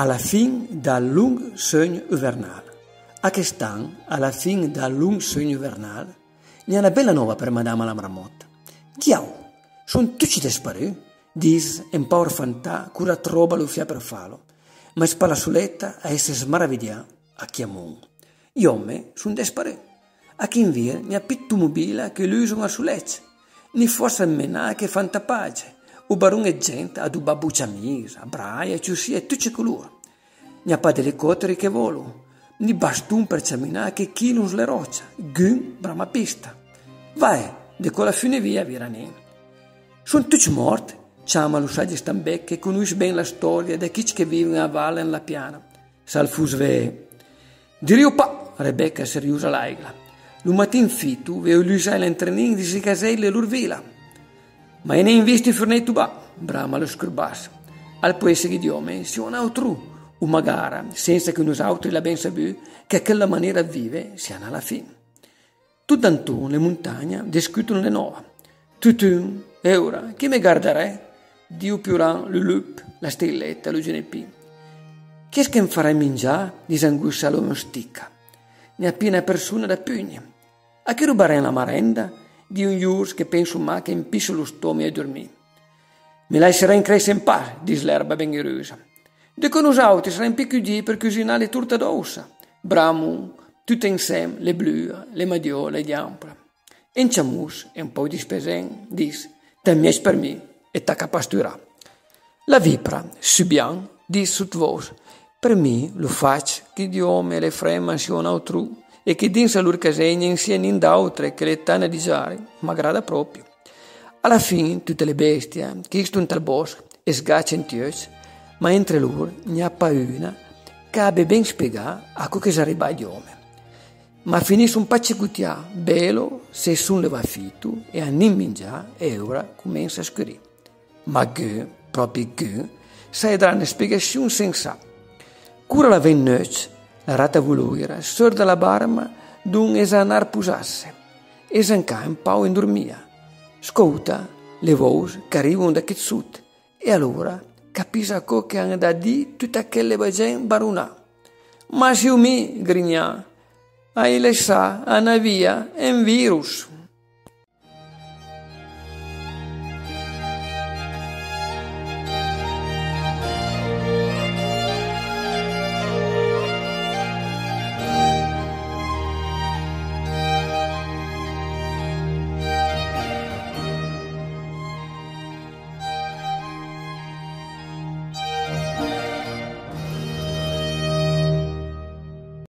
alla fin dal lungo sogno uvernale. A che stan, alla fin dal lungo sogno uvernale, n'è una bella nuova per Madame la Marmotta. Chiao, sono tutti disparati, dice un po' orfantà, cura trova lo fia per falo, ma spalla suletta a essere smaravidia a chiamon. Io me sono disparati. A chi invia ne ha pitto mobile che lui sono a sulezze, ni forse menà che fanta o barun e gente a du babbuccia misa, braia, ciussia e tutte colore. Ne ha pa elicotteri che volo, ni bastun per camminare che chilun le rocce, gun brama pista. Vai, de quella fine via virani. Sono tutti morti, chiama lo saggi Stambec che conosce bene la storia di chi che vive a valle nella piana. Salfus ve. Dirio pa, Rebecca seriosa l'aigla. Lo matin fitu veo l'usai l'entrenin di si caselle l'urvila. Ma e ne investi fornetto ba, brama lo scurbas. Al può essere idiome, si un altro, una gara, senza che noi altri la ben saputo, che a quella maniera vive siano alla fine. Tutt'antu le montagne discutono le nuove. Tutun, e ora, chi mi guarderai? Dio piuran, le lup, la stelletta, lo genepi. Chi che farai mangiare? Disanguscia lo sticca. Ne appena persona da pugna. A chi rubarei la marenda? Di un iurs che penso ma che impisce lo stomaco e dormire. Mi lascerai in crescere in pace, dice l'erba ben gerosa. De con us auti sarà in piccudi per cucinare torte d'ossa. Bramo, tutte insieme, le blu, le madiole, le ampre. In ciamus, e un po' di spesen, dice, te mi per me e ta capastura. La vipra, subian, dice sotvoce, per me lo faccio che Dio me le frema sia un altro e che dinsa lur casegna insieme in d'altre che le tane di giare, ma grada proprio. Alla fine tutte le bestie che stanno tal bosco e sgacciano tios, ma entre loro ne ha pa una che abbia ben spiegato a che sarebbe di uomo. Ma finisce un paccicutia bello se sun leva fitu e a nimmingia e ora comincia a scurire. Ma che, proprio che, sai dare una spiegazione senza. Cura la vennöc, la rata voluira, sorda la barma d'un esanar pusasse, un pau in dormia. Scouta le voci che arrivano da Kitsut, e allora capisce co che hanno da di tutta quelle bagene barunà. Ma se mi, grigna, hai le sa, ana via, è un virus.